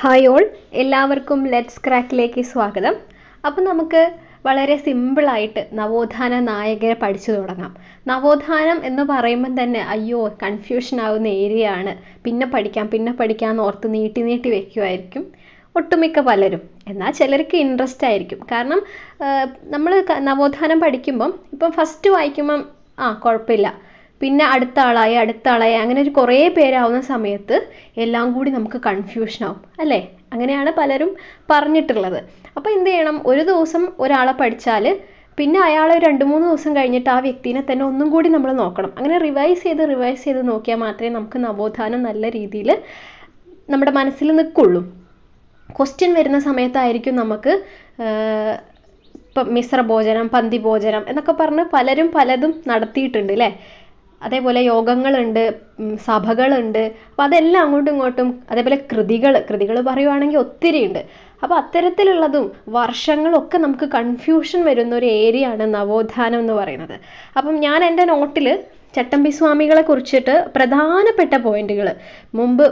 Hi all എല്ലാവർക്കും let's ക്രാക്കിലേക്ക് സ്വാഗതം. അപ്പം നമുക്ക് വളരെ സിമ്പിളായിട്ട് നവോത്ഥാന നായകരെ പഠിച്ചു തുടങ്ങാം. നവോത്ഥാനം എന്ന് പറയുമ്പം തന്നെ അയ്യോ കൺഫ്യൂഷൻ ആവുന്ന ഏരിയ ആണ്. പിന്നെ പഠിക്കാം പിന്നെ പഠിക്കാം എന്ന് ഓർത്ത് നീട്ടി നീട്ടി വെക്കുമായിരിക്കും ഒട്ടുമിക്ക പലരും. എന്നാൽ ചിലർക്ക് ഇൻട്രസ്റ്റ് ആയിരിക്കും. കാരണം നമ്മൾ നവോത്ഥാനം പഠിക്കുമ്പം ഇപ്പം ഫസ്റ്റ് വായിക്കുമ്പം ആ കുഴപ്പമില്ല. പിന്നെ അടുത്ത ആളായി അടുത്ത ആളായി അങ്ങനെ ഒരു കുറേ പേരാവുന്ന സമയത്ത് എല്ലാം കൂടി നമുക്ക് കൺഫ്യൂഷൻ ആവും അല്ലേ? അങ്ങനെയാണ് പലരും പറഞ്ഞിട്ടുള്ളത്. അപ്പോൾ എന്ത് ചെയ്യണം? ഒരു ദിവസം ഒരാളെ പഠിച്ചാൽ പിന്നെ അയാൾ രണ്ട് മൂന്ന് ദിവസം കഴിഞ്ഞിട്ട് ആ വ്യക്തിനെ തന്നെ ഒന്നും കൂടി നമ്മൾ നോക്കണം. അങ്ങനെ റിവൈസ് ചെയ്ത് റിവൈസ് ചെയ്ത് നോക്കിയാൽ മാത്രമേ നമുക്ക് നവോത്ഥാനം നല്ല രീതിയിൽ നമ്മുടെ മനസ്സിൽ നിൽക്കുള്ളൂ. ക്വസ്റ്റ്യൻ വരുന്ന സമയത്തായിരിക്കും നമുക്ക് ഇപ്പം പന്തി ഭോജനം എന്നൊക്കെ പറഞ്ഞ് പലരും പലതും നടത്തിയിട്ടുണ്ട് അല്ലേ? അതേപോലെ യോഗങ്ങളുണ്ട് സഭകളുണ്ട്. അപ്പോൾ അതെല്ലാം അങ്ങോട്ടും ഇങ്ങോട്ടും അതേപോലെ കൃതികൾ കൃതികൾ പറയുവാണെങ്കിൽ ഒത്തിരി ഉണ്ട് അപ്പോൾ അത്തരത്തിലുള്ളതും വർഷങ്ങളൊക്കെ നമുക്ക് കൺഫ്യൂഷൻ വരുന്ന ഒരു ഏരിയ ആണ് നവോത്ഥാനം എന്ന് പറയുന്നത്. അപ്പം ഞാൻ എന്റെ നോട്ടിൽ ചട്ടമ്പി സ്വാമികളെ കുറിച്ചിട്ട് പ്രധാനപ്പെട്ട പോയിന്റുകൾ മുമ്പ്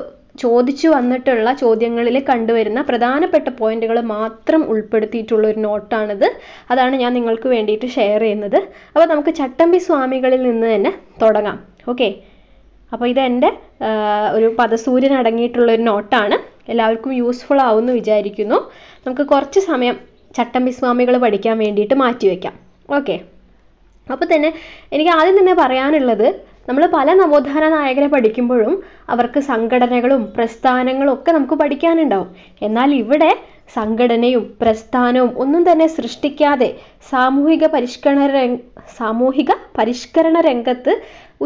ചോദിച്ചു വന്നിട്ടുള്ള ചോദ്യങ്ങളിൽ കണ്ടുവരുന്ന പ്രധാനപ്പെട്ട പോയിന്റുകൾ മാത്രം ഉൾപ്പെടുത്തിയിട്ടുള്ള ഒരു നോട്ടാണിത്. അതാണ് ഞാൻ നിങ്ങൾക്ക് വേണ്ടിയിട്ട് ഷെയർ ചെയ്യുന്നത്. അപ്പോൾ നമുക്ക് ചട്ടമ്പി സ്വാമികളിൽ നിന്ന് തന്നെ തുടങ്ങാം. ഓക്കെ അപ്പോൾ ഇതെന്റെ ഒരു പദസൂര്യൻ അടങ്ങിയിട്ടുള്ള ഒരു നോട്ടാണ്. എല്ലാവർക്കും യൂസ്ഫുൾ ആവുമെന്ന് വിചാരിക്കുന്നു. നമുക്ക് കുറച്ച് സമയം ചട്ടമ്പി സ്വാമികൾ പഠിക്കാൻ വേണ്ടിയിട്ട് മാറ്റിവെക്കാം. ഓക്കെ അപ്പോൾ തന്നെ എനിക്ക് ആദ്യം തന്നെ പറയാനുള്ളത് നമ്മൾ പല നവോത്ഥാന നായകരെ പഠിക്കുമ്പോഴും അവർക്ക് സംഘടനകളും പ്രസ്ഥാനങ്ങളും ഒക്കെ നമുക്ക് പഠിക്കാനുണ്ടാവും. എന്നാൽ ഇവിടെ സംഘടനയും പ്രസ്ഥാനവും ഒന്നും തന്നെ സൃഷ്ടിക്കാതെ സാമൂഹിക പരിഷ്കരണ സാമൂഹിക പരിഷ്കരണ രംഗത്ത്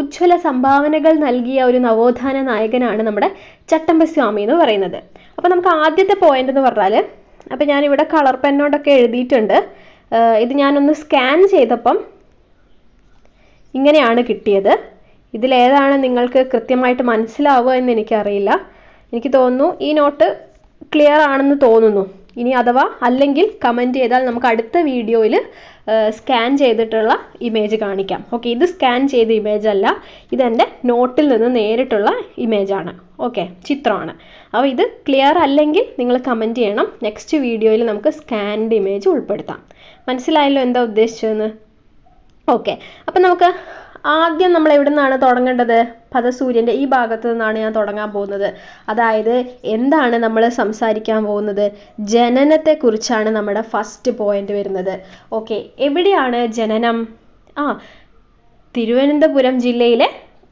ഉജ്ജ്വല സംഭാവനകൾ നൽകിയ ഒരു നവോത്ഥാന നായകനാണ് നമ്മുടെ ചട്ടമ്പസ്വാമി എന്ന് പറയുന്നത്. അപ്പോൾ നമുക്ക് ആദ്യത്തെ പോയിന്റ് എന്ന് പറഞ്ഞാൽ അപ്പോൾ ഞാനിവിടെ കളർ പെന്നോടൊക്കെ എഴുതിയിട്ടുണ്ട്. ഇത് ഞാനൊന്ന് സ്കാൻ ചെയ്തപ്പം ഇങ്ങനെയാണ് കിട്ടിയത്. ഇതിലേതാണ് നിങ്ങൾക്ക് കൃത്യമായിട്ട് മനസ്സിലാവുക എന്ന് എനിക്കറിയില്ല. എനിക്ക് തോന്നുന്നു ഈ നോട്ട് ക്ലിയർ ആണെന്ന് തോന്നുന്നു. ഇനി അഥവാ അല്ലെങ്കിൽ കമന്റ് ചെയ്താൽ നമുക്ക് അടുത്ത വീഡിയോയിൽ സ്കാൻ ചെയ്തിട്ടുള്ള ഇമേജ് കാണിക്കാം. ഓക്കെ ഇത് സ്കാൻ ചെയ്ത ഇമേജ് അല്ല. ഇതെന്റെ നോട്ടിൽ നിന്ന് നേരിട്ടുള്ള ഇമേജാണ് ഓക്കെ ചിത്രമാണ്. അപ്പോൾ ഇത് ക്ലിയർ അല്ലെങ്കിൽ നിങ്ങൾ കമന്റ് ചെയ്യണം. നെക്സ്റ്റ് വീഡിയോയിൽ നമുക്ക് സ്കാൻഡ് ഇമേജ് ഉൾപ്പെടുത്താം. മനസ്സിലായല്ലോ എന്താ ഉദ്ദേശിച്ചതെന്ന്? ഓക്കെ അപ്പം നമുക്ക് ആദ്യം നമ്മൾ എവിടെ നിന്നാണ് തുടങ്ങേണ്ടത്? പദസൂര്യന്റെ ഈ ഭാഗത്തു നിന്നാണ് ഞാൻ തുടങ്ങാൻ പോകുന്നത്. അതായത് എന്താണ് നമ്മൾ സംസാരിക്കാൻ പോകുന്നത്? ജനനത്തെക്കുറിച്ചാണ് നമ്മുടെ ഫസ്റ്റ് പോയിന്റ് വരുന്നത്. ഓക്കെ എവിടെയാണ് ജനനം? ആ തിരുവനന്തപുരം ജില്ലയിലെ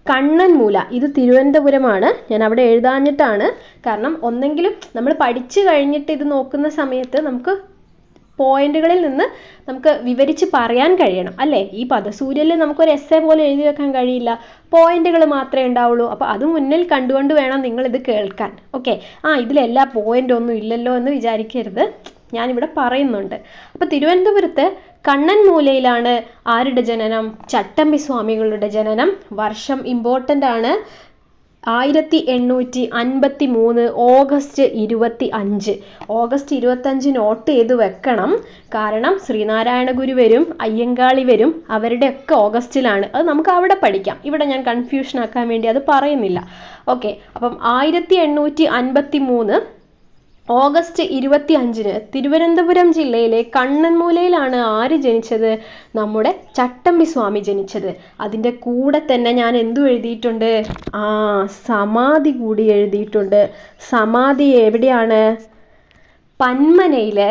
കണ്ണൻമൂല. ഇത് തിരുവനന്തപുരമാണ്. ഞാൻ അവിടെ എഴുതാഞ്ഞിട്ടാണ്. കാരണം ഒന്നെങ്കിലും നമ്മൾ പഠിച്ചു കഴിഞ്ഞിട്ട് ഇത് നോക്കുന്ന സമയത്ത് നമുക്ക് പോയിന്റുകളിൽ നിന്ന് നമുക്ക് വിവരിച്ച് പറയാൻ കഴിയണം അല്ലേ? ഈ പദസൂര്യയിൽ നമുക്കൊരു എസ് എ പോലെ എഴുതി വെക്കാൻ കഴിയില്ല. പോയിന്റുകൾ മാത്രമേ ഉണ്ടാവുള്ളൂ. അപ്പോൾ അത് മുന്നിൽ കണ്ടുകൊണ്ട് വേണം നിങ്ങൾ ഇത് കേൾക്കാൻ. ഓക്കെ? ആ ഇതിലെല്ലാ പോയിന്റ് ഒന്നും ഇല്ലല്ലോ എന്ന് വിചാരിക്കരുത്. ഇവിടെ പറയുന്നുണ്ട്. അപ്പോൾ തിരുവനന്തപുരത്ത് കണ്ണൻ മൂലയിലാണ് ആരുടെ ജനനം? ചട്ടമ്പി സ്വാമികളുടെ ജനനം. വർഷം ഇമ്പോർട്ടന്റ് ആണ്. ആയിരത്തി എണ്ണൂറ്റി അൻപത്തി മൂന്ന് ഓഗസ്റ്റ് ഇരുപത്തി അഞ്ച് ഓഗസ്റ്റ് ഇരുപത്തഞ്ച് നോട്ട് ചെയ്ത് വെക്കണം. കാരണം ശ്രീനാരായണ ഗുരു വരും അയ്യങ്കാളി വരും അവരുടെയൊക്കെ ഓഗസ്റ്റിലാണ്. അത് നമുക്ക് അവിടെ പഠിക്കാം. ഇവിടെ ഞാൻ കൺഫ്യൂഷൻ ആക്കാൻ വേണ്ടി അത് പറയുന്നില്ല. ഓക്കെ അപ്പം ആയിരത്തി എണ്ണൂറ്റി അൻപത്തി മൂന്ന് ഓഗസ്റ്റ് ഇരുപത്തി അഞ്ചിന് തിരുവനന്തപുരം ജില്ലയിലെ കണ്ണൻമൂലയിലാണ് ആര് ജനിച്ചത്? നമ്മുടെ ചട്ടമ്പി സ്വാമി ജനിച്ചത്. അതിന്റെ കൂടെ തന്നെ ഞാൻ എന്തു എഴുതിയിട്ടുണ്ട്? ആ സമാധി കൂടി എഴുതിയിട്ടുണ്ട്. സമാധി എവിടെയാണ്? പന്മനയിലെ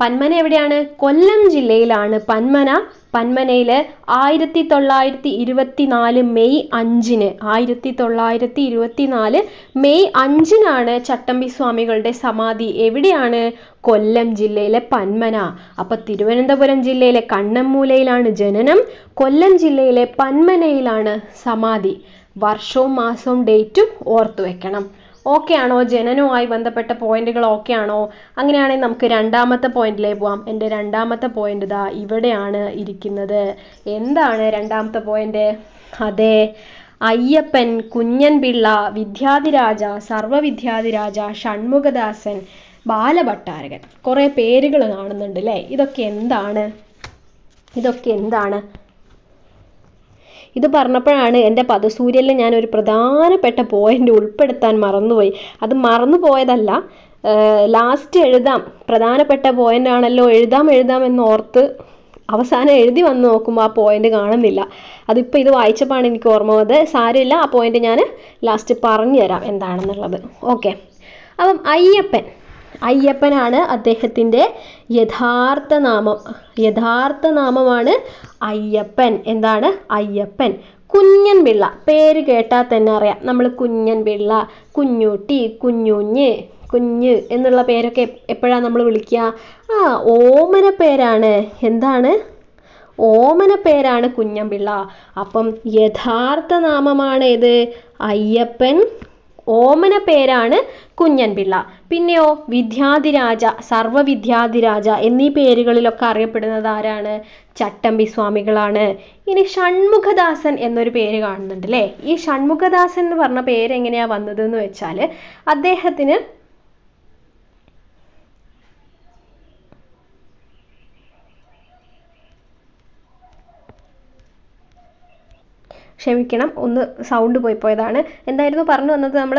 പന്മന എവിടെയാണ്? കൊല്ലം ജില്ലയിലാണ്. പന്മന പന്മനയിൽ ആയിരത്തി തൊള്ളായിരത്തി ഇരുപത്തി നാല് മെയ് അഞ്ചിന് ആയിരത്തി തൊള്ളായിരത്തി ഇരുപത്തി നാല് മെയ് അഞ്ചിനാണ് ചട്ടമ്പി സ്വാമികളുടെ സമാധി. എവിടെയാണ്? കൊല്ലം ജില്ലയിലെ പന്മന. അപ്പൊ തിരുവനന്തപുരം ജില്ലയിലെ കണ്ണമ്മൂലയിലാണ് ജനനം. കൊല്ലം ജില്ലയിലെ പന്മനയിലാണ് സമാധി. വർഷവും മാസവും ഡേറ്റും ഓർത്തു വെക്കണം ഓക്കെ ആണോ ജനനവുമായി ബന്ധപ്പെട്ട പോയിന്റുകൾ ഓക്കെ ആണോ അങ്ങനെയാണെങ്കിൽ നമുക്ക് രണ്ടാമത്തെ പോയിന്റിലേ പോവാം. എന്റെ രണ്ടാമത്തെ പോയിന്റ് ഇതാ ഇവിടെയാണ് ഇരിക്കുന്നത്. എന്താണ് രണ്ടാമത്തെ പോയിന്റ്? അതെ അയ്യപ്പൻ കുഞ്ഞൻ പിള്ള വിദ്യാധിരാജ സർവവിദ്യാധിരാജ ഷൺമുഖദാസൻ ബാലഭട്ടാരകൻ. കുറേ പേരുകൾ കാണുന്നുണ്ട് അല്ലേ? ഇതൊക്കെ എന്താണ്? ഇതൊക്കെ എന്താണ്? ഇത് പറഞ്ഞപ്പോഴാണ് എന്റെ പദസൂര്യനിൽ ഞാൻ ഒരു പ്രധാനപ്പെട്ട പോയിന്റ് ഉൾപ്പെടുത്താൻ മറന്നുപോയി. അത് മറന്നു പോയതല്ല ലാസ്റ്റ് എഴുതാം. പ്രധാനപ്പെട്ട പോയിന്റ് ആണല്ലോ എഴുതാം എഴുതാം എന്ന് ഓർത്ത് അവസാനം എഴുതി വന്ന് നോക്കുമ്പോൾ ആ പോയിന്റ് കാണുന്നില്ല. അതിപ്പോൾ ഇത് വായിച്ചപ്പോഴാണ് എനിക്ക് ഓർമ്മ വന്നത്. സാരമില്ല ആ പോയിന്റ് ഞാൻ ലാസ്റ്റ് പറഞ്ഞു തരാം എന്താണെന്നുള്ളത്. ഓക്കെ അപ്പം അയ്യപ്പൻ. അയ്യപ്പനാണ് അദ്ദേഹത്തിന്റെ യഥാർത്ഥ നാമം. യഥാർത്ഥ നാമമാണ് അയ്യപ്പൻ. എന്താണ്? അയ്യപ്പൻ. കുഞ്ഞൻ പിള്ള പേര് കേട്ടാൽ തന്നെ അറിയാം. നമ്മൾ കുഞ്ഞൻ പിള്ള കുഞ്ഞൂട്ടി കുഞ്ഞുഞ്ഞ് കുഞ്ഞ് എന്നുള്ള പേരൊക്കെ എപ്പോഴാണ് നമ്മൾ വിളിക്കുക? ആ ഓമന പേരാണ്. എന്താണ്? ഓമന പേരാണ് കുഞ്ഞൻപിള്ള. അപ്പം യഥാർത്ഥ നാമമാണ് ഇത് അയ്യപ്പൻ ഓമന പേരാണ് കുഞ്ഞൻപിള്ള. പിന്നെയോ വിദ്യാധിരാജ സർവവിദ്യാധിരാജ എന്നീ പേരുകളിലൊക്കെ അറിയപ്പെടുന്നത് ആരാണ്? ചട്ടമ്പി സ്വാമികളാണ്. ഇനി ഷൺമുഖദാസൻ എന്നൊരു പേര് കാണുന്നുണ്ട് അല്ലേ ഈ ഷൺമുഖദാസൻ എന്ന് പറഞ്ഞ പേര് എങ്ങനെയാ വന്നത് എന്ന് വെച്ചാൽ അദ്ദേഹത്തിന് ക്ഷമിക്കണം ഒന്ന് സൗണ്ട് പോയി പോയതാണ്. എന്തായിരുന്നു പറഞ്ഞു വന്നത് നമ്മൾ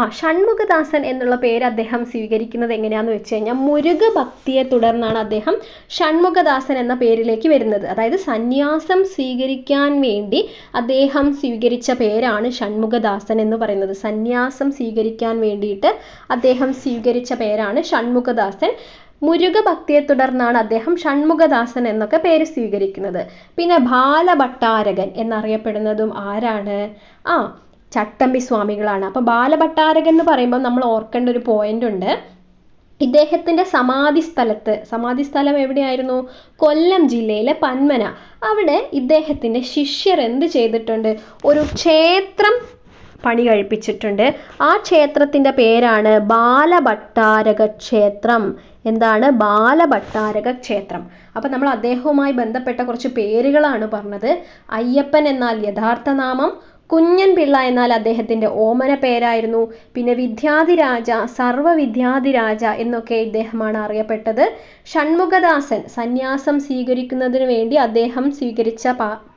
ആ ഷൺമുഖദാസൻ എന്നുള്ള പേര് അദ്ദേഹം സ്വീകരിക്കുന്നത് എങ്ങനെയാന്ന് വെച്ച് കഴിഞ്ഞാൽ മുരുക ഭക്തിയെ തുടർന്നാണ് അദ്ദേഹം ഷൺമുഖദാസൻ എന്ന പേരിലേക്ക് വരുന്നത്. അതായത് സന്യാസം സ്വീകരിക്കാൻ വേണ്ടി അദ്ദേഹം സ്വീകരിച്ച പേരാണ് ഷൺമുഖദാസൻ എന്ന് പറയുന്നത്. സന്യാസം സ്വീകരിക്കാൻ വേണ്ടിയിട്ട് അദ്ദേഹം സ്വീകരിച്ച പേരാണ് ഷൺമുഖദാസൻ. മുരുക ഭക്തിയെ തുടർന്നാണ് അദ്ദേഹം ഷൺമുഖദാസൻ എന്നൊക്കെ പേര് സ്വീകരിക്കുന്നത്. പിന്നെ ബാലഭട്ടാരകൻ എന്നറിയപ്പെടുന്നതും ആരാണ്? ആ ചട്ടമ്പി സ്വാമികളാണ്. അപ്പൊ ബാലഭട്ടാരകൻ എന്ന് പറയുമ്പോൾ നമ്മൾ ഓർക്കേണ്ട ഒരു പോയിന്റ് ഉണ്ട്. ഇദ്ദേഹത്തിന്റെ സമാധി സ്ഥലത്ത് സമാധി സ്ഥലം എവിടെയായിരുന്നു? കൊല്ലം ജില്ലയിലെ പന്മന. അവിടെ ഇദ്ദേഹത്തിന്റെ ശിഷ്യർ എന്ത് ചെയ്തിട്ടുണ്ട്? ഒരു ക്ഷേത്രം പണി കഴിപ്പിച്ചിട്ടുണ്ട്. ആ ക്ഷേത്രത്തിന്റെ പേരാണ് ബാലഭട്ടാരക ക്ഷേത്രം എന്താണ്? ബാലഭട്ടാരക ക്ഷേത്രം. അപ്പൊ നമ്മൾ അദ്ദേഹവുമായി ബന്ധപ്പെട്ട കുറച്ച് പേരുകളാണ് പറഞ്ഞത്. അയ്യപ്പൻ എന്നാൽ യഥാർത്ഥ നാമം കുഞ്ഞൻ പിള്ള എന്നാൽ അദ്ദേഹത്തിന്റെ ഓമന പേരായിരുന്നു. പിന്നെ വിദ്യാധിരാജ സർവവിദ്യാദിരാജ എന്നൊക്കെ ഇദ്ദേഹമാണ് അറിയപ്പെട്ടത്. ഷൺമുഖദാസൻ സന്യാസം സ്വീകരിക്കുന്നതിന് വേണ്ടി അദ്ദേഹം സ്വീകരിച്ച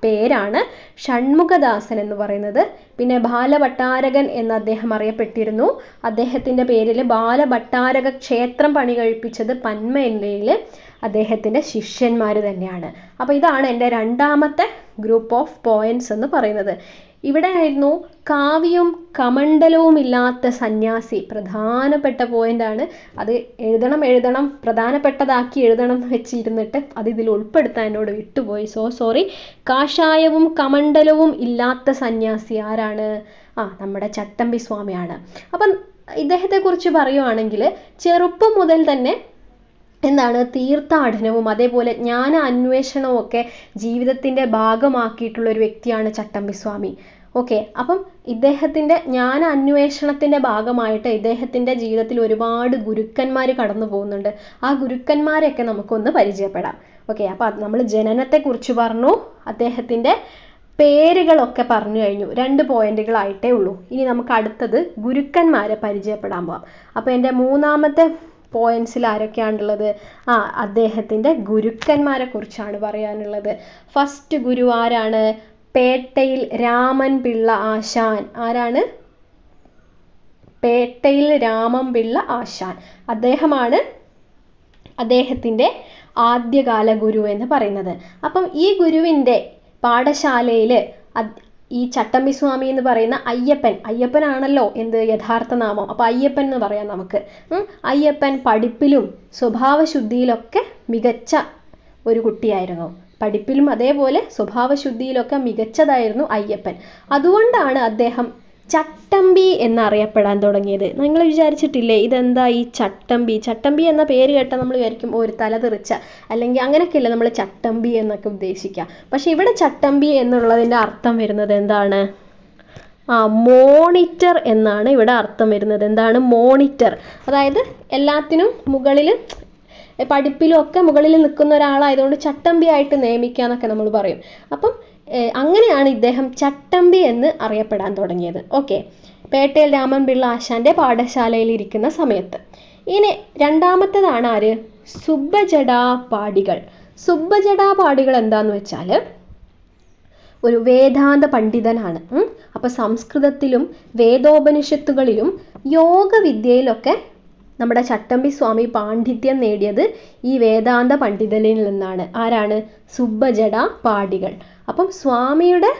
പേരാണ് ഷൺമുഖദാസൻ എന്ന് പറയുന്നത്. പിന്നെ ബാലഭട്ടാരകൻ എന്ന് അദ്ദേഹം അറിയപ്പെട്ടിരുന്നു. അദ്ദേഹത്തിന്റെ പേരിൽ ബാലഭട്ടാരക ക്ഷേത്രം പണി കഴിപ്പിച്ചത് പന്മയിലയിൽ അദ്ദേഹത്തിന്റെ ശിഷ്യന്മാർ തന്നെയാണ്. അപ്പൊ ഇതാണ് എന്റെ രണ്ടാമത്തെ ഗ്രൂപ്പ് ഓഫ് പോയിന്റ്സ് എന്ന് പറയുന്നത്. ഇവിടെ ആയിരുന്നു കാവ്യവും കമണ്ഡലവും ഇല്ലാത്ത സന്യാസി. പ്രധാനപ്പെട്ട പോയിന്റാണ് അത് എഴുതണം എഴുതണം പ്രധാനപ്പെട്ടതാക്കി എഴുതണം വെച്ചിരുന്നിട്ട് അത് ഇതിൽ ഉൾപ്പെടുത്താൻ എന്നോട് വിട്ടുപോയി. സോ സോറി കാഷായവും കമണ്ഡലവും ഇല്ലാത്ത സന്യാസി ആരാണ്? ആ നമ്മുടെ ചട്ടമ്പി സ്വാമിയാണ്. അപ്പം ഇദ്ദേഹത്തെക്കുറിച്ച് പറയുവാണെങ്കിൽ ചെറുപ്പം മുതൽ തന്നെ എന്താണ് തീർത്ഥാടനവും അതേപോലെ ജ്ഞാന അന്വേഷണവും ഒക്കെ ജീവിതത്തിന്റെ ഭാഗമാക്കിയിട്ടുള്ള ഒരു വ്യക്തിയാണ് ചട്ടമ്പി സ്വാമി. ഓക്കെ അപ്പം ഇദ്ദേഹത്തിന്റെ ജ്ഞാന അന്വേഷണത്തിന്റെ ഭാഗമായിട്ട് ഇദ്ദേഹത്തിന്റെ ജീവിതത്തിൽ ഒരുപാട് ഗുരുക്കന്മാർ കടന്നു പോകുന്നുണ്ട്. ആ ഗുരുക്കന്മാരെയൊക്കെ നമുക്കൊന്ന് പരിചയപ്പെടാം. ഓക്കെ അപ്പൊ നമ്മൾ ജനനത്തെക്കുറിച്ച് പറഞ്ഞു അദ്ദേഹത്തിന്റെ പേരുകളൊക്കെ പറഞ്ഞു കഴിഞ്ഞു. രണ്ട് പോയിന്റുകളായിട്ടേ ഉള്ളൂ. ഇനി നമുക്ക് അടുത്തത് ഗുരുക്കന്മാരെ പരിചയപ്പെടാൻ പോവാം. അപ്പൊ എന്റെ മൂന്നാമത്തെ പോയിന്റ്സിൽ ആരൊക്കെയാണുള്ളത്? ആ അദ്ദേഹത്തിന്റെ ഗുരുക്കന്മാരെ കുറിച്ചാണ് പറയാനുള്ളത്. ഫസ്റ്റ് ഗുരു ആരാണ്? പേട്ടയിൽ രാമൻ പിള്ള ആശാൻ. ആരാണ്? പേട്ടയിൽ രാമൻ പിള്ള ആശാൻ. അദ്ദേഹമാണ് അദ്ദേഹത്തിന്റെ ആദ്യകാല ഗുരു എന്ന് പറയുന്നത്. അപ്പം ഈ ഗുരുവിന്റെ പാഠശാലയിൽ ഈ ചട്ടമ്പി സ്വാമി എന്ന് പറയുന്ന അയ്യപ്പൻ അയ്യപ്പനാണല്ലോ എന്ത് യഥാർത്ഥ നാമം. അപ്പൊ അയ്യപ്പൻ എന്ന് പറയാം നമുക്ക്. അയ്യപ്പൻ പഠിപ്പിലും സ്വഭാവശുദ്ധിയിലൊക്കെ മികച്ച ഒരു കുട്ടിയായിരുന്നു. പഠിപ്പിലും അതേപോലെ സ്വഭാവശുദ്ധിയിലൊക്കെ മികച്ചതായിരുന്നു അയ്യപ്പൻ. അതുകൊണ്ടാണ് അദ്ദേഹം ചട്ടമ്പി എന്നറിയപ്പെടാൻ തുടങ്ങിയത്. നിങ്ങൾ വിചാരിച്ചിട്ടില്ലേ ഇതെന്താ ഈ ചട്ടമ്പി? ചട്ടമ്പി എന്ന പേര് കേട്ടാൽ നമ്മൾ വിചാരിക്കും ഒരു തല തെറിച്ച. അല്ലെങ്കിൽ അങ്ങനെയൊക്കെയല്ലേ നമ്മൾ ചട്ടമ്പി എന്നൊക്കെ ഉദ്ദേശിക്കുക പക്ഷെ ഇവിടെ ചട്ടമ്പി എന്നുള്ളതിന്റെ അർത്ഥം വരുന്നത് എന്താണ്? ആ മോണിറ്റർ എന്നാണ് ഇവിടെ അർത്ഥം വരുന്നത്. എന്താണ്? മോണിറ്റർ. അതായത് എല്ലാത്തിനും മുകളിൽ പഠിപ്പിലും ഒക്കെ മുകളിൽ നിൽക്കുന്ന ഒരാളായതുകൊണ്ട് ചട്ടമ്പി ആയിട്ട് എന്നൊക്കെ നമ്മൾ പറയും. അപ്പം അങ്ങനെയാണ് ഇദ്ദേഹം ചട്ടമ്പി എന്ന് അറിയപ്പെടാൻ തുടങ്ങിയത്. ഓക്കെ. പേട്ടയിൽ രാമൻപിള്ള ആശാന്റെ പാഠശാലയിൽ ഇരിക്കുന്ന സമയത്ത്. ഇനി രണ്ടാമത്തതാണ് ആര്? സുബ്ബജടാ പാടികൾ സുബ്ബജടാ പാടികൾ എന്താന്ന് വെച്ചാൽ ഒരു വേദാന്ത പണ്ഡിതനാണ്. അപ്പൊ സംസ്കൃതത്തിലും വേദോപനിഷത്തുകളിലും യോഗവിദ്യയിലൊക്കെ നമ്മുടെ ചട്ടമ്പി സ്വാമി പാണ്ഡിത്യം നേടിയത് ഈ വേദാന്ത പണ്ഡിതനിൽ നിന്നാണ്. ആരാണ്? സുബ്ബജട പാടികൾ. അപ്പം സ്വാമിയുടെ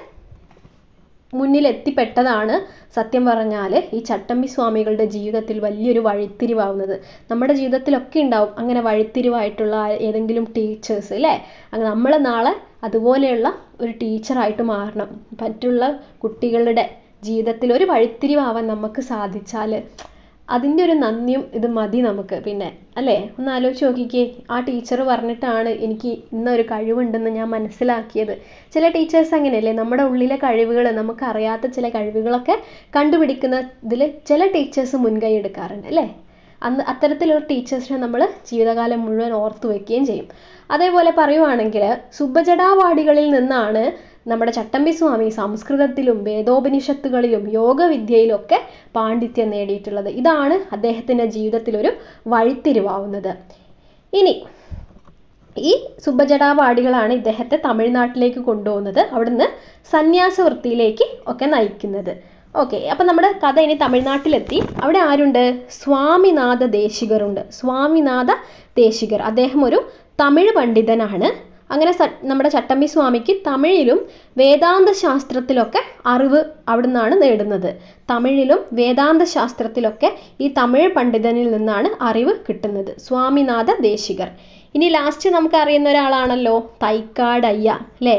മുന്നിൽ എത്തിപ്പെട്ടതാണ് സത്യം പറഞ്ഞാൽ ഈ ചട്ടമ്പി സ്വാമികളുടെ ജീവിതത്തിൽ വലിയൊരു വഴിത്തിരിവാവുന്നത്. നമ്മുടെ ജീവിതത്തിലൊക്കെ ഉണ്ടാവും അങ്ങനെ വഴിത്തിരിവായിട്ടുള്ള ഏതെങ്കിലും ടീച്ചേഴ്സ് അല്ലേ അങ്ങനെ നമ്മൾ നാളെ അതുപോലെയുള്ള ഒരു ടീച്ചറായിട്ട് മാറണം. മറ്റുള്ള കുട്ടികളുടെ ജീവിതത്തിൽ ഒരു വഴിത്തിരിവാവാൻ നമുക്ക് സാധിച്ചാൽ അതിന്റെ ഒരു നന്ദിയും ഇത് മതി നമുക്ക്. പിന്നെ അല്ലേ? ഒന്ന് ആലോചിച്ച് നോക്കിക്കേ. ആ ടീച്ചർ പറഞ്ഞിട്ടാണ് എനിക്ക് ഇന്നൊരു കഴിവുണ്ടെന്ന് ഞാൻ മനസ്സിലാക്കിയത്. ചില ടീച്ചേഴ്സ് അങ്ങനെയല്ലേ? നമ്മുടെ ഉള്ളിലെ കഴിവുകൾ നമുക്ക് അറിയാത്ത ചില കഴിവുകളൊക്കെ കണ്ടുപിടിക്കുന്ന ഇതിൽ ചില ടീച്ചേഴ്സ് മുൻകൈ എടുക്കാറുണ്ട് അല്ലേ? അന്ന് അത്തരത്തിലുള്ള ടീച്ചേഴ്സിനെ നമ്മൾ ജീവിതകാലം മുഴുവൻ ഓർത്തു വെക്കുകയും ചെയ്യും. അതേപോലെ പറയുവാണെങ്കിൽ സുബജടാവാടികളിൽ നിന്നാണ് നമ്മുടെ ചട്ടമ്പി സ്വാമി സംസ്കൃതത്തിലും വേദോപനിഷത്തുകളിലും യോഗവിദ്യയിലൊക്കെ പാണ്ഡിത്യം നേടിയിട്ടുള്ളത്. ഇതാണ് അദ്ദേഹത്തിന്റെ ജീവിതത്തിൽ ഒരു വഴിത്തിരിവാവുന്നത്. ഇനി ഈ സുബ്ബജടാവാടികളാണ് ഇദ്ദേഹത്തെ തമിഴ്നാട്ടിലേക്ക് കൊണ്ടുപോകുന്നത്. അവിടുന്ന് സന്യാസ വൃത്തിയിലേക്ക് ഒക്കെ നയിക്കുന്നത്. ഓക്കെ അപ്പം നമ്മുടെ കഥ ഇനി തമിഴ്നാട്ടിലെത്തി. അവിടെ ആരുണ്ട്? സ്വാമിനാഥ ദേശികറുണ്ട് സ്വാമിനാഥ ദേശികർ. അദ്ദേഹം ഒരു തമിഴ് പണ്ഡിതനാണ്. അങ്ങനെ നമ്മുടെ ചട്ടമ്പി സ്വാമിക്ക് തമിഴിലും വേദാന്ത ശാസ്ത്രത്തിലൊക്കെ അറിവ് അവിടെ നിന്നാണ് നേടുന്നത്. തമിഴിലും വേദാന്ത ശാസ്ത്രത്തിലൊക്കെ ഈ തമിഴ് പണ്ഡിതനിൽ നിന്നാണ് അറിവ് കിട്ടുന്നത്. സ്വാമിനാഥ ദേശികർ. ഇനി ലാസ്റ്റ് നമുക്ക് അറിയുന്ന ഒരാളാണല്ലോ തൈക്കാടയ്യ അല്ലേ?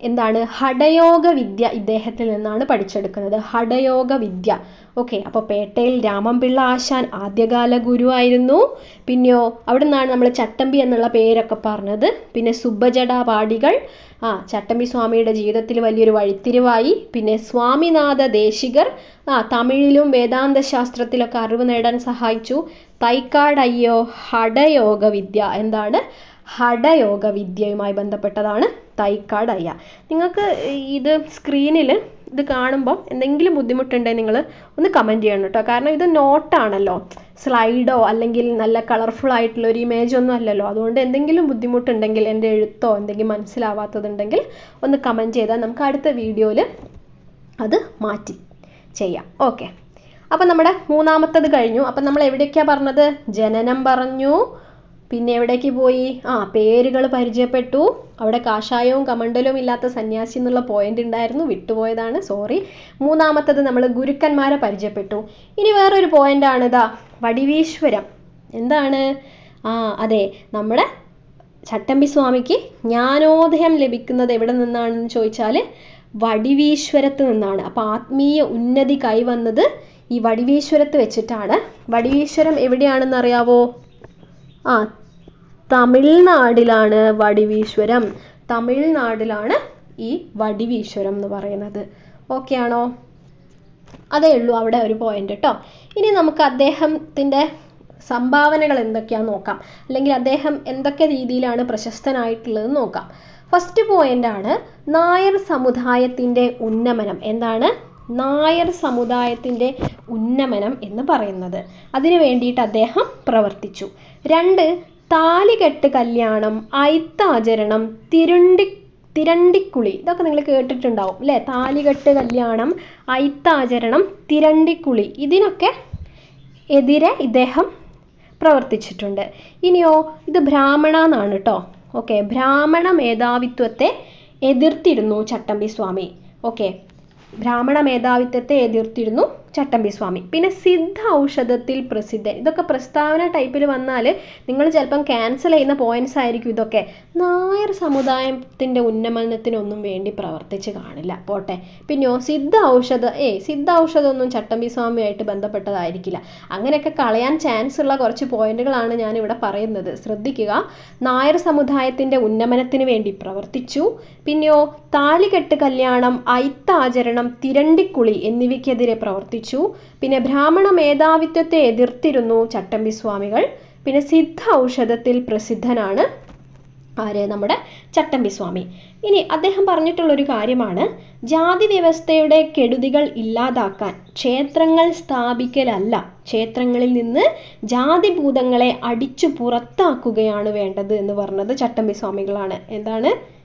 എന്താണ്? ഹഠയോഗ വിദ്യ ഇദ്ദേഹത്തിൽ നിന്നാണ് പഠിച്ചെടുക്കുന്നത്. ഹഠയോഗ വിദ്യ ഓക്കെ അപ്പോൾ പേട്ടയിൽ രാമൻപിള്ള ആശാൻ ആദ്യകാല ഗുരുവായിരുന്നു പിന്നെയോ അവിടെ നിന്നാണ് നമ്മൾ ചട്ടമ്പി എന്നുള്ള പേരൊക്കെ പറഞ്ഞത്. പിന്നെ സുബ്ബജട പാടികൾ ആ ചട്ടമ്പി സ്വാമിയുടെ ജീവിതത്തിൽ വലിയൊരു വഴിത്തിരിവായി. പിന്നെ സ്വാമിനാഥ ദേശികർ. ആ തമിഴിലും വേദാന്ത ശാസ്ത്രത്തിലൊക്കെ അറിവ് നേടാൻ സഹായിച്ചു. തൈക്കാടയ്യോ ഹഠയോഗ വിദ്യ എന്താണ്? ഹഠയോഗ വിദ്യയുമായി ബന്ധപ്പെട്ടതാണ്. തൈക്കാടയ്യ. നിങ്ങൾക്ക് ഇത് സ്ക്രീനിൽ ഇത് കാണുമ്പോൾ എന്തെങ്കിലും ബുദ്ധിമുട്ടുണ്ടെങ്കിൽ നിങ്ങൾ ഒന്ന് കമന്റ് ചെയ്യണം കേട്ടോ. കാരണം ഇത് നോട്ടാണല്ലോ സ്ലൈഡോ അല്ലെങ്കിൽ നല്ല കളർഫുൾ ആയിട്ടുള്ള ഒരു ഇമേജ് ഒന്നും അല്ലല്ലോ. അതുകൊണ്ട് എന്തെങ്കിലും ബുദ്ധിമുട്ടുണ്ടെങ്കിൽ എന്റെ എഴുത്തോ എന്തെങ്കിലും മനസ്സിലാവാത്തതുണ്ടെങ്കിൽ ഒന്ന് കമന്റ് ചെയ്താൽ നമുക്ക് അടുത്ത വീഡിയോയിൽ അത് മാറ്റി ചെയ്യാം. ഓക്കെ അപ്പം നമ്മുടെ മൂന്നാമത്തത് കഴിഞ്ഞു. അപ്പം നമ്മൾ എവിടെയൊക്കെയാണ് പറഞ്ഞത്? ജനനം പറഞ്ഞു. പിന്നെ എവിടേക്ക് പോയി? ആ പേരുകൾ പരിചയപ്പെട്ടു. അവിടെ കാഷായവും കമണ്ടലും ഇല്ലാത്ത സന്യാസി എന്നുള്ള പോയിന്റ് ഉണ്ടായിരുന്നു. വിട്ടുപോയതാണ്. സോറി മൂന്നാമത്തത് നമ്മൾ ഗുരുക്കന്മാരെ പരിചയപ്പെട്ടു. ഇനി വേറൊരു പോയിന്റാണ് ഇതാ വടിവീശ്വരം. എന്താണ്? ആ അതെ. നമ്മുടെ ചട്ടമ്പി സ്വാമിക്ക് ജ്ഞാനോദയം ലഭിക്കുന്നത് എവിടെ നിന്നാണെന്ന് ചോദിച്ചാൽ വടിവീശ്വരത്ത് നിന്നാണ്. അപ്പോൾ ആത്മീയ ഉന്നതി കൈവന്നത് ഈ വടിവീശ്വരത്ത് വെച്ചിട്ടാണ്. വടിവീശ്വരം എവിടെയാണെന്ന് അറിയാവോ? ആ തമിഴ്നാടിലാണ് വടിവീശ്വരം. തമിഴ്നാടിലാണ് ഈ വടിവീശ്വരം എന്ന് പറയുന്നത്. ഓക്കെ ആണോ? അതേ ഉള്ളൂ അവിടെ ഒരു പോയിന്റ് കേട്ടോ ഇനി നമുക്ക് അദ്ദേഹത്തിന്റെ സംഭാവനകൾ എന്തൊക്കെയാണെന്ന് നോക്കാം. അല്ലെങ്കിൽ അദ്ദേഹം എന്തൊക്കെ രീതിയിലാണ് പ്രശസ്തനായിട്ടുള്ളത് നോക്കാം. ഫസ്റ്റ് പോയിന്റ് ആണ് നായർ സമുദായത്തിന്റെ ഉന്നമനം. എന്താണ്? നായർ സമുദായത്തിന്റെ ഉന്നമനം എന്ന് പറയുന്നത്. അതിനു വേണ്ടിയിട്ട് അദ്ദേഹം പ്രവർത്തിച്ചു. രണ്ട് താലികെട്ട് കല്യാണം ഐത്താചരണം തിരുണ്ടി തിരണ്ടിക്കുളി. ഇതൊക്കെ നിങ്ങൾ കേട്ടിട്ടുണ്ടാവും അല്ലേ? താലികെട്ട് കല്യാണം ഐത്താചരണം തിരണ്ടിക്കുളി. ഇതിനൊക്കെ എതിരെ ഇദ്ദേഹം പ്രവർത്തിച്ചിട്ടുണ്ട്. ഇനിയോ ഇത് ബ്രാഹ്മണ എന്നാണ് കേട്ടോ ഓക്കെ ബ്രാഹ്മണ മേധാവിത്വത്തെ എതിർത്തിരുന്നു ചട്ടമ്പി സ്വാമി. ഓക്കെ ബ്രാഹ്മണ മേധാവിത്വത്തെ എതിർത്തിരുന്നു. ചട്ടമ്പി സ്വാമി പിന്നെ സിദ്ധ ഔഷധത്തിൽ പ്രസിദ്ധൻ. ഇതൊക്കെ പ്രസ്താവന ടൈപ്പിൽ വന്നാൽ നിങ്ങൾ ചിലപ്പം ക്യാൻസൽ ചെയ്യുന്ന പോയിന്റ്സ് ആയിരിക്കും ഇതൊക്കെ. നായർ സമുദായത്തിന്റെ ഉന്നമനത്തിനൊന്നും വേണ്ടി പ്രവർത്തിച്ച് കാണില്ല. പോട്ടെ. പിന്നെയോ സിദ്ധ ഔഷധ ഏ സിദ്ധ ഔഷധമൊന്നും ചട്ടമ്പി സ്വാമിയായിട്ട് ബന്ധപ്പെട്ടതായിരിക്കില്ല. അങ്ങനെയൊക്കെ കളയാൻ ചാൻസ് ഉള്ള കുറച്ച് പോയിന്റുകളാണ് ഞാൻ ഇവിടെ പറയുന്നത്. ശ്രദ്ധിക്കുക. നായർ സമുദായത്തിന്റെ ഉന്നമനത്തിന് വേണ്ടി പ്രവർത്തിച്ചു. പിന്നെയോ താലികെട്ട് കല്യാണം ഐത്താചരണം തിരണ്ടിക്കുളി എന്നിവയ്ക്കെതിരെ പ്രവർത്തിച്ചു. പിന്നെ ബ്രാഹ്മണ മേധാവിത്വത്തെ എതിർത്തിരുന്നു ചട്ടമ്പി സ്വാമികൾ. പിന്നെ സിദ്ധ ഔഷധത്തിൽ പ്രസിദ്ധനാണ് ആര്? നമ്മുടെ ചട്ടമ്പി സ്വാമി. ഇനി അദ്ദേഹം പറഞ്ഞിട്ടുള്ള ഒരു കാര്യമാണ്. ജാതി വ്യവസ്ഥയുടെ കെടുതികൾ ഇല്ലാതാക്കാൻ ക്ഷേത്രങ്ങൾ സ്ഥാപിക്കലല്ല. ക്ഷേത്രങ്ങളിൽ നിന്ന് ജാതിഭൂതങ്ങളെ അടിച്ചു പുറത്താക്കുകയാണ് വേണ്ടത് എന്ന് പറഞ്ഞത് ചട്ടമ്പി സ്വാമികളാണ്. എന്താണ്?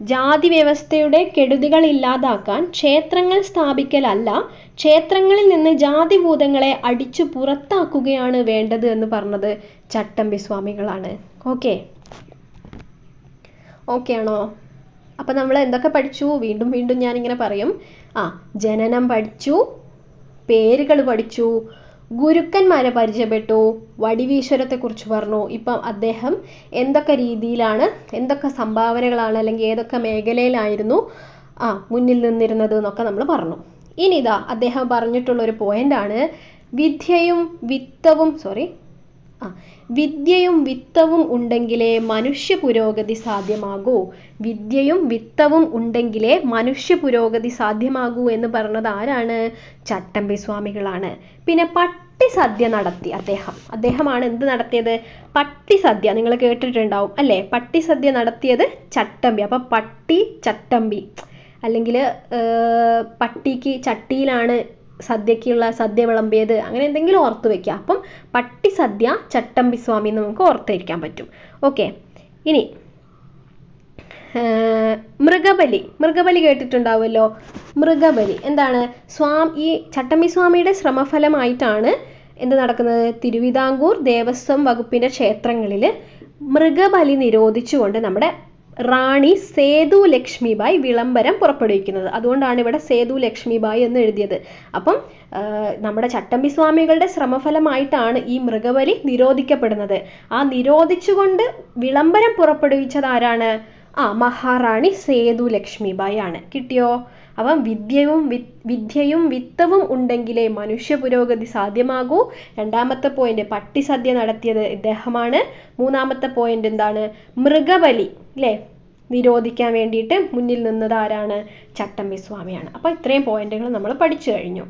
ജാതി വ്യവസ്ഥയുടെ കെടുതികൾ ഇല്ലാതാക്കാൻ ക്ഷേത്രങ്ങൾ സ്ഥാപിക്കലല്ല ക്ഷേത്രങ്ങളിൽ നിന്ന് ജാതി ജാതിഭൂതങ്ങളെ അടിച്ചു പുറത്താക്കുകയാണ് വേണ്ടത് എന്ന് പറഞ്ഞത് ചട്ടമ്പി സ്വാമികളാണ്. ഓക്കെ? ഓക്കെ ആണോ? അപ്പം നമ്മൾ എന്തൊക്കെ പഠിച്ചു? വീണ്ടും വീണ്ടും ഞാൻ ഇങ്ങനെ പറയും. ആ ജനനം പഠിച്ചു പേരുകൾ പഠിച്ചു ഗുരുക്കന്മാരെ പരിചയപ്പെട്ടു. വടിവീശ്വരത്തെക്കുറിച്ച് പറഞ്ഞു. ഇപ്പം അദ്ദേഹം എന്തൊക്കെ രീതിയിലാണ് എന്തൊക്കെ സംഭാവനകളാണ് അല്ലെങ്കിൽ ഏതൊക്കെ മേഖലയിലായിരുന്നു ആ മുന്നിൽ നിന്നിരുന്നത് എന്നൊക്കെ നമ്മൾ പറഞ്ഞു. ഇനി ഇതാ അദ്ദേഹം പറഞ്ഞിട്ടുള്ള ഒരു പോയിന്റ് ആണ്. വിദ്യയും വിത്തവും സോറി ആ വിദ്യയും വിത്തവും ഉണ്ടെങ്കിലേ മനുഷ്യ പുരോഗതി സാധ്യമാകൂ. വിദ്യയും വിത്തവും ഉണ്ടെങ്കിലേ മനുഷ്യ പുരോഗതി സാധ്യമാകൂ എന്ന് പറഞ്ഞത് ആരാണ്? ചട്ടമ്പി സ്വാമികളാണ്. പിന്നെ പട്ടി സദ്യ നടത്തി അദ്ദേഹം. അദ്ദേഹമാണ് എന്ത് നടത്തിയത്? പട്ടി സദ്യ നിങ്ങൾ കേട്ടിട്ടുണ്ടാവും അല്ലേ? പട്ടി സദ്യ നടത്തിയത് ചട്ടമ്പി. അപ്പൊ പട്ടി ചട്ടമ്പി. അല്ലെങ്കിൽ പട്ടിക്ക് ചട്ടിയിലാണ് സദ്യക്കുള്ള സദ്യ വിളമ്പിയത് അങ്ങനെ എന്തെങ്കിലും ഓർത്ത് വെക്കുക. അപ്പം പട്ടി സദ്യ ചട്ടമ്പി സ്വാമി എന്ന് നമുക്ക് ഓർത്തിരിക്കാൻ പറ്റും. ഓക്കെ ഇനി മൃഗബലി. മൃഗബലി കേട്ടിട്ടുണ്ടാവുമല്ലോ? മൃഗബലി. എന്താണ്? സ്വാമി ഈ ചട്ടമ്പി സ്വാമിയുടെ ശ്രമഫലമായിട്ടാണ് എന്ത് നടക്കുന്നത്? തിരുവിതാംകൂർ ദേവസ്വം വകുപ്പിന്റെ ക്ഷേത്രങ്ങളിൽ മൃഗബലി നിരോധിച്ചുകൊണ്ട് നമ്മുടെ റാണി സേതു ലക്ഷ്മിബായി വിളംബരം പുറപ്പെടുവിക്കുന്നത്. അതുകൊണ്ടാണ് ഇവിടെ സേതു ലക്ഷ്മിബായി എന്ന് എഴുതിയത്. അപ്പം നമ്മുടെ ചട്ടമ്പി സ്വാമികളുടെ ശ്രമഫലമായിട്ടാണ് ഈ മൃഗബലി നിരോധിക്കപ്പെടുന്നത്. ആ നിരോധിച്ചുകൊണ്ട് വിളംബരം പുറപ്പെടുവിച്ചത് ആരാണ്? ആ മഹാറാണി സേതു ലക്ഷ്മിബായി ആണ്. കിട്ടിയോ? അപ്പം വിദ്യയും വിദ്യയും വിത്തവും ഉണ്ടെങ്കിലേ മനുഷ്യ പുരോഗതി സാധ്യമാകൂ. രണ്ടാമത്തെ പോയിന്റ് പട്ടിസദ്യ നടത്തിയത് ഇദ്ദേഹമാണ്. മൂന്നാമത്തെ പോയിന്റ് എന്താണ്? മൃഗബലി അല്ലേ നിരോധിക്കാൻ വേണ്ടിയിട്ട് മുന്നിൽ നിന്നത് ആരാണ്? ചട്ടമ്പി സ്വാമിയാണ് അപ്പോൾ ഇത്രയും പോയിന്റുകൾ നമ്മൾ പഠിച്ചു കഴിഞ്ഞു.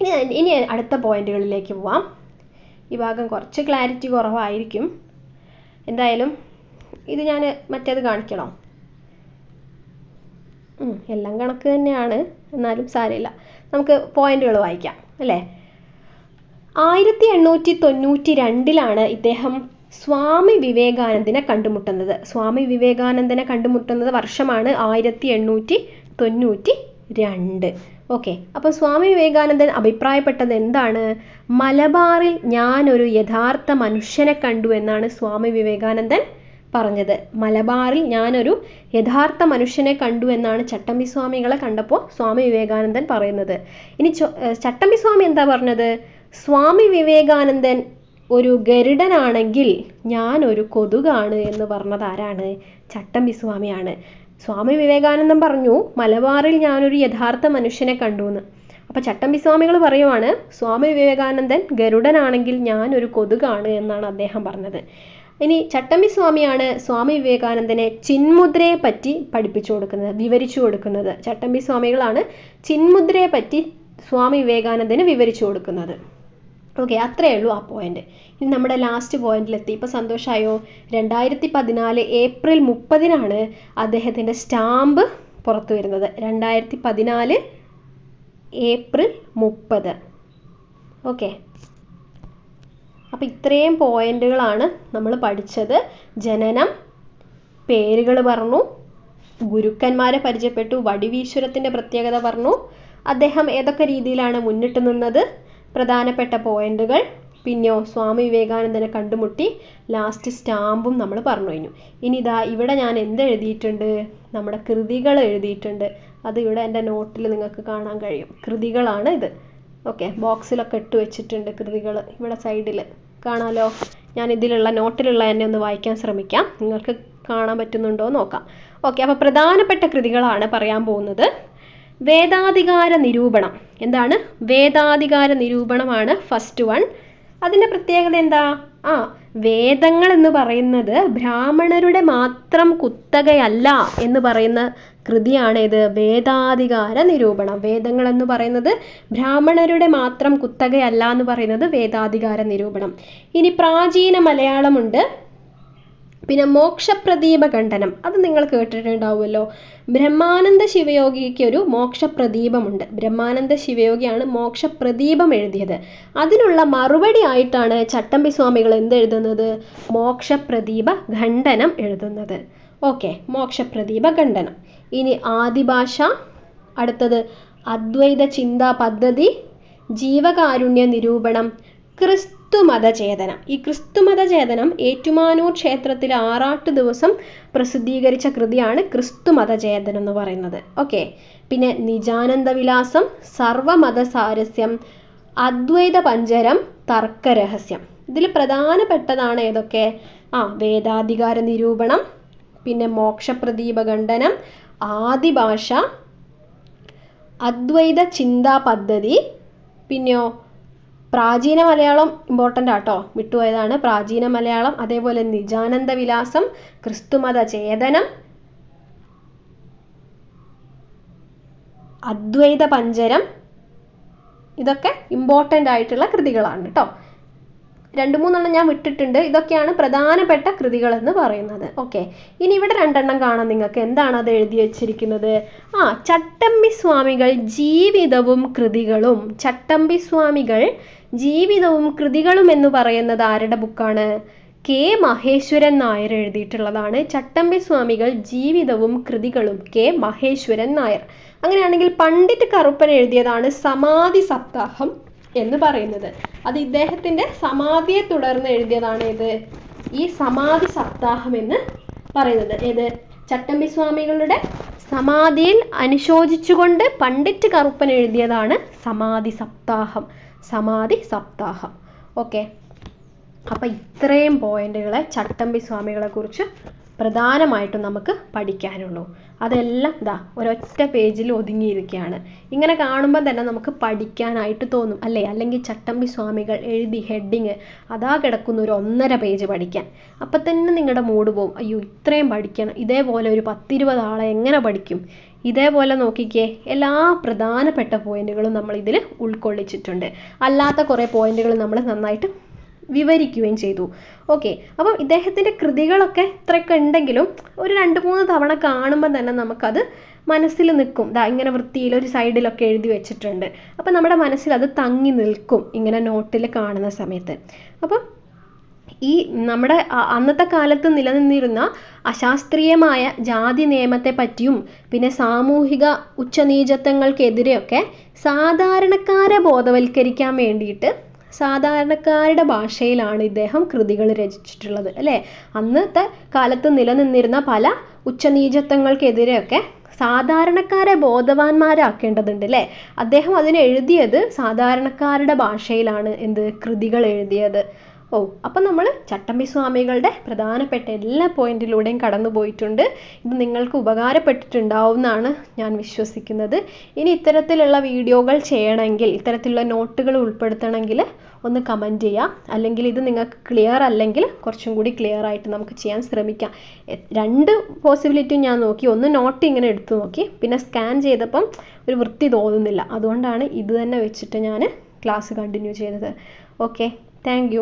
ഇനി ഇനി അടുത്ത പോയിന്റുകളിലേക്ക് പോവാം. ഈ ഭാഗം കുറച്ച് ക്ലാരിറ്റി കുറവായിരിക്കും. എന്തായാലും ഇത് ഞാൻ മറ്റേത് കാണിക്കണോ? എല്ലാം കണക്ക് തന്നെയാണ്. എന്നാലും സാരമില്ല. നമുക്ക് പോയിന്റുകൾ വായിക്കാം അല്ലേ? ആയിരത്തി എണ്ണൂറ്റി തൊണ്ണൂറ്റി രണ്ടിലാണ് ഇദ്ദേഹം സ്വാമി വിവേകാനന്ദനെ കണ്ടുമുട്ടുന്നത്. സ്വാമി വിവേകാനന്ദനെ കണ്ടുമുട്ടുന്നത് വർഷമാണ് ആയിരത്തി എണ്ണൂറ്റി തൊണ്ണൂറ്റി രണ്ട് ഓക്കെ അപ്പോൾ സ്വാമി വിവേകാനന്ദൻ അഭിപ്രായപ്പെട്ടത് എന്താണ്? മലബാറിൽ ഞാനൊരു യഥാർത്ഥ മനുഷ്യനെ കണ്ടു എന്നാണ് സ്വാമി വിവേകാനന്ദൻ പറഞ്ഞത്. മലബാറിൽ ഞാനൊരു യഥാർത്ഥ മനുഷ്യനെ കണ്ടു എന്നാണ് ചട്ടമ്പി സ്വാമികളെ കണ്ടപ്പോൾ സ്വാമി വിവേകാനന്ദൻ പറയുന്നത്. ഇനി ചട്ടമ്പി സ്വാമി എന്താ പറഞ്ഞത്? സ്വാമി വിവേകാനന്ദൻ ഒരു ഗരുഡനാണെങ്കിൽ ഞാൻ ഒരു കൊതുകാണ് എന്ന് പറഞ്ഞത് ആരാണ്? ചട്ടമ്പി സ്വാമിയാണ് സ്വാമി വിവേകാനന്ദൻ പറഞ്ഞു മലബാറിൽ ഞാനൊരു യഥാർത്ഥ മനുഷ്യനെ കണ്ടു എന്ന്. അപ്പൊ ചട്ടമ്പി സ്വാമികൾ പറയുവാണ് സ്വാമി വിവേകാനന്ദൻ ഗരുഡനാണെങ്കിൽ ഞാൻ ഒരു കൊതുകാണ് എന്നാണ് അദ്ദേഹം പറഞ്ഞത്. ഇനി ചട്ടമ്പി സ്വാമിയാണ് സ്വാമി വിവേകാനന്ദനെ ചിന്മുദ്രയെ പറ്റി പഠിപ്പിച്ചു കൊടുക്കുന്നത് വിവരിച്ചു കൊടുക്കുന്നത്. ചട്ടമ്പി സ്വാമികളാണ് ചിന്മുദ്രയെ പറ്റി സ്വാമി വിവേകാനന്ദന് വിവരിച്ചു കൊടുക്കുന്നത്. ഓക്കെ അത്രയേ ഉള്ളൂ ആ പോയിന്റ് ഇനി നമ്മുടെ ലാസ്റ്റ് പോയിന്റിലെത്തി ഇപ്പൊ സന്തോഷമായോ രണ്ടായിരത്തി പതിനാല് ഏപ്രിൽ മുപ്പതിനാണ് അദ്ദേഹത്തിന്റെ സ്റ്റാമ്പ് പുറത്തു വരുന്നത്. രണ്ടായിരത്തി പതിനാല് ഏപ്രിൽ മുപ്പത്. ഓക്കെ അപ്പോൾ ഇത്രയും പോയിന്റുകളാണ് നമ്മൾ പഠിച്ചത്. ജനനം പേരുകൾ പറഞ്ഞു ഗുരുക്കന്മാരെ പരിചയപ്പെട്ടു വടിവീശ്വരത്തിന്റെ പ്രത്യേകത പറഞ്ഞു. അദ്ദേഹം ഏതൊക്കെ രീതിയിലാണ് മുന്നിട്ട് നിന്നത്? പ്രധാനപ്പെട്ട പോയിന്റുകൾ. പിന്നെയോ സ്വാമി വിവേകാനന്ദനെ കണ്ടുമുട്ടി ലാസ്റ്റ് സ്റ്റാമ്പും നമ്മൾ പറഞ്ഞു കഴിഞ്ഞു. ഇനി ഇതാ ഇവിടെ ഞാൻ എന്ത് എഴുതിയിട്ടുണ്ട്? നമ്മുടെ കൃതികൾ എഴുതിയിട്ടുണ്ട്. അത് ഇവിടെ എന്റെ നോട്ടിൽ നിങ്ങൾക്ക് കാണാൻ കഴിയും. കൃതികളാണ് ഇത്. ഓക്കെ ബോക്സിലൊക്കെ ഇട്ട് വെച്ചിട്ടുണ്ട് കൃതികൾ ഇവിടെ സൈഡിൽ കാണാലോ ഞാൻ ഇതിലുള്ള നോട്ടിലുള്ള എന്നെ ഒന്ന് വായിക്കാൻ ശ്രമിക്കാം. നിങ്ങൾക്ക് കാണാൻ പറ്റുന്നുണ്ടോ നോക്കാം. ഓക്കെ അപ്പോൾ പ്രധാനപ്പെട്ട കൃതികളാണ് പറയാൻ പോകുന്നത്. വേദാധികാര നിരൂപണം. എന്താണ്? വേദാധികാര നിരൂപണമാണ് ഫസ്റ്റ് വൺ അതിന്റെ പ്രത്യേകത എന്താ? ആ വേദങ്ങൾ എന്ന് പറയുന്നത് ബ്രാഹ്മണരുടെ മാത്രം കുത്തകയല്ല എന്ന് പറയുന്ന കൃതിയാണ് ഇത്. വേദാധികാര നിരൂപണം. വേദങ്ങൾ എന്ന് പറയുന്നത് ബ്രാഹ്മണരുടെ മാത്രം കുത്തകയല്ല എന്ന് പറയുന്നത് വേദാധികാര നിരൂപണം. ഇനി പ്രാചീന മലയാളമുണ്ട്. പിന്നെ മോക്ഷപ്രദീപ ഖണ്ഡനം അത് നിങ്ങൾ കേട്ടിട്ടുണ്ടാവുമല്ലോ. ബ്രഹ്മാനന്ദ ശിവയോഗിക്ക് ഒരു മോക്ഷപ്രദീപമുണ്ട്. ബ്രഹ്മാനന്ദ ശിവയോഗിയാണ് മോക്ഷപ്രദീപം എഴുതിയത്. അതിനുള്ള മറുപടി ആയിട്ടാണ് ചട്ടമ്പി സ്വാമികൾ എന്ത് എഴുതുന്നത്? മോക്ഷപ്രദീപ ഖണ്ഡനം എഴുതുന്നത്. ഓക്കെ മോക്ഷപ്രദീപ ഖണ്ഡനം ഇനി ആദിഭാഷ അടുത്തത് അദ്വൈത ചിന്താ പദ്ധതി ജീവകാരുണ്യ നിരൂപണം ക്രിസ്തുമത ചേതനം ഈ ക്രിസ്തുമതചേതനം ഏറ്റുമാനൂർ ക്ഷേത്രത്തിൽ ആറാട്ട് ദിവസം പ്രസിദ്ധീകരിച്ച കൃതിയാണ് ക്രിസ്തുമതചേതനം എന്ന് പറയുന്നത്. ഓക്കെ. പിന്നെ നിജാനന്ദ വിലാസം സർവമത സാരസ്യം അദ്വൈത പഞ്ചരം തർക്കരഹസ്യം. ഇതിൽ പ്രധാനപ്പെട്ടതാണ് ഏതൊക്കെ? ആ വേദാധികാര നിരൂപണം പിന്നെ മോക്ഷപ്രദീപ ഖണ്ഡനം ആദിഭാഷ അദ്വൈത ചിന്താ പദ്ധതി പിന്നെയോ പ്രാചീന മലയാളം ഇമ്പോർട്ടന്റ് ആട്ടോ. വിട്ടുപോയതാണ്. പ്രാചീന മലയാളം അതേപോലെ നിജാനന്ദ വിലാസം ക്രിസ്തുമത ചേതനം അദ്വൈത പഞ്ചരം ഇതൊക്കെ ഇമ്പോർട്ടന്റ് ആയിട്ടുള്ള കൃതികളാണ് കേട്ടോ രണ്ട് മൂന്നെണ്ണം ഞാൻ വിട്ടിട്ടുണ്ട്. ഇതൊക്കെയാണ് പ്രധാനപ്പെട്ട കൃതികൾ എന്ന് പറയുന്നത്. ഓക്കെ ഇനി ഇവിടെ രണ്ടെണ്ണം കാണാം നിങ്ങൾക്ക്. എന്താണ് അത് എഴുതി വച്ചിരിക്കുന്നത്? ആ ചട്ടമ്പി സ്വാമികൾ ജീവിതവും കൃതികളും. ചട്ടമ്പി സ്വാമികൾ ജീവിതവും കൃതികളും എന്ന് പറയുന്നത് ആരുടെ ബുക്കാണ്? കെ മഹേശ്വരൻ നായർ എഴുതിയിട്ടുള്ളതാണ്. ചട്ടമ്പി സ്വാമികൾ ജീവിതവും കൃതികളും കെ മഹേശ്വരൻ നായർ. അങ്ങനെയാണെങ്കിൽ പണ്ഡിറ്റ് കറുപ്പൻ എഴുതിയതാണ് സമാധി സപ്താഹം എന്ന് പറയുന്നത്. അത് ഇദ്ദേഹത്തിന്റെ സമാധിയെ തുടർന്ന് എഴുതിയതാണ് ഇത് ഈ സമാധി സപ്താഹം എന്ന് പറയുന്നത്. ഏത്? ചട്ടമ്പി സ്വാമികളുടെ സമാധിയിൽ അനുശോചിച്ചുകൊണ്ട് പണ്ഡിറ്റ് കറുപ്പൻ എഴുതിയതാണ് സമാധി സപ്താഹം. സമാധി സപ്താഹം. ഓക്കെ അപ്പം ഇത്രയും പോയിന്റുകളെ ചട്ടമ്പി സ്വാമികളെ കുറിച്ച് പ്രധാനമായിട്ടും നമുക്ക് പഠിക്കാനുള്ളൂ. അതെല്ലാം ഇതാ ഒരൊറ്റ പേജിൽ ഒതുങ്ങിയിരിക്കുകയാണ്. ഇങ്ങനെ കാണുമ്പോൾ തന്നെ നമുക്ക് പഠിക്കാനായിട്ട് തോന്നും അല്ലേ? അല്ലെങ്കിൽ ചട്ടമ്പി സ്വാമികൾ എഴുതി ഹെഡിങ് അതാ കിടക്കുന്ന ഒരു ഒന്നര പേജ് പഠിക്കാൻ. അപ്പം തന്നെ നിങ്ങളുടെ മൂഡ് പോവും. അയ്യോ ഇത്രയും പഠിക്കണം. ഇതേപോലെ ഒരു പത്തിരുപത് ആളെ എങ്ങനെ പഠിക്കും? ഇതേപോലെ നോക്കിക്കേ എല്ലാ പ്രധാനപ്പെട്ട പോയിന്റുകളും നമ്മൾ ഇതിൽ ഉൾക്കൊള്ളിച്ചിട്ടുണ്ട്. അല്ലാത്ത കുറേ പോയിന്റുകൾ നമ്മൾ നന്നായിട്ട് വിവരിക്കുകയും ചെയ്തു. ഓക്കെ അപ്പം ഇദ്ദേഹത്തിന്റെ കൃതികളൊക്കെ ഇത്രയൊക്കെ ഉണ്ടെങ്കിലും ഒരു രണ്ട് മൂന്ന് തവണ കാണുമ്പോൾ തന്നെ നമുക്കത് മനസ്സിൽ നിൽക്കും. ദാ ഇങ്ങനെ വൃത്തിയിൽ ഒരു സൈഡിലൊക്കെ എഴുതി വെച്ചിട്ടുണ്ട്. അപ്പം നമ്മുടെ മനസ്സിൽ അത് തങ്ങി നിൽക്കും ഇങ്ങനെ നോട്ടിൽ കാണുന്ന സമയത്ത്. അപ്പം ഈ നമ്മുടെ അന്നത്തെ കാലത്ത് നിലനിന്നിരുന്ന അശാസ്ത്രീയമായ ജാതി നിയമത്തെ പറ്റിയും പിന്നെ സാമൂഹിക ഉച്ചനീചത്വങ്ങൾക്കെതിരെയൊക്കെ സാധാരണക്കാരെ ബോധവൽക്കരിക്കാൻ വേണ്ടിയിട്ട് സാധാരണക്കാരുടെ ഭാഷയിലാണ് ഇദ്ദേഹം കൃതികൾ രചിച്ചിട്ടുള്ളത് അല്ലേ? അന്നത്തെ കാലത്ത് നിലനിന്നിരുന്ന പല ഉച്ചനീചത്വങ്ങൾക്കെതിരെയൊക്കെ സാധാരണക്കാരെ ബോധവാന്മാരാക്കേണ്ടതുണ്ട് അല്ലേ? അദ്ദേഹം അതിന് എഴുതിയത് സാധാരണക്കാരുടെ ഭാഷയിലാണ് എന്ത്? കൃതികൾ എഴുതിയത്. ഓ അപ്പം നമ്മൾ ചട്ടമ്പി സ്വാമികളുടെ പ്രധാനപ്പെട്ട എല്ലാ പോയിന്റിലൂടെയും കടന്നു പോയിട്ടുണ്ട്. ഇത് നിങ്ങൾക്ക് ഉപകാരപ്പെട്ടിട്ടുണ്ടാവും എന്നാണ് ഞാൻ വിശ്വസിക്കുന്നത്. ഇനി ഇത്തരത്തിലുള്ള വീഡിയോകൾ ചെയ്യണമെങ്കിൽ ഇത്തരത്തിലുള്ള നോട്ടുകൾ ഉൾപ്പെടുത്തണമെങ്കിൽ ഒന്ന് കമന്റ് ചെയ്യാം. അല്ലെങ്കിൽ ഇത് നിങ്ങൾക്ക് ക്ലിയർ അല്ലെങ്കിൽ കുറച്ചും കൂടി ക്ലിയർ ആയിട്ട് നമുക്ക് ചെയ്യാൻ ശ്രമിക്കാം. രണ്ട് പോസിബിലിറ്റിയും ഞാൻ നോക്കി. ഒന്ന് നോട്ട് ഇങ്ങനെ എടുത്തു നോക്കി. പിന്നെ സ്കാൻ ചെയ്തപ്പം ഒരു വൃത്തി തോന്നുന്നില്ല. അതുകൊണ്ടാണ് ഇത് തന്നെ വെച്ചിട്ട് ഞാൻ ക്ലാസ് കണ്ടിന്യൂ ചെയ്തത്. Okay thank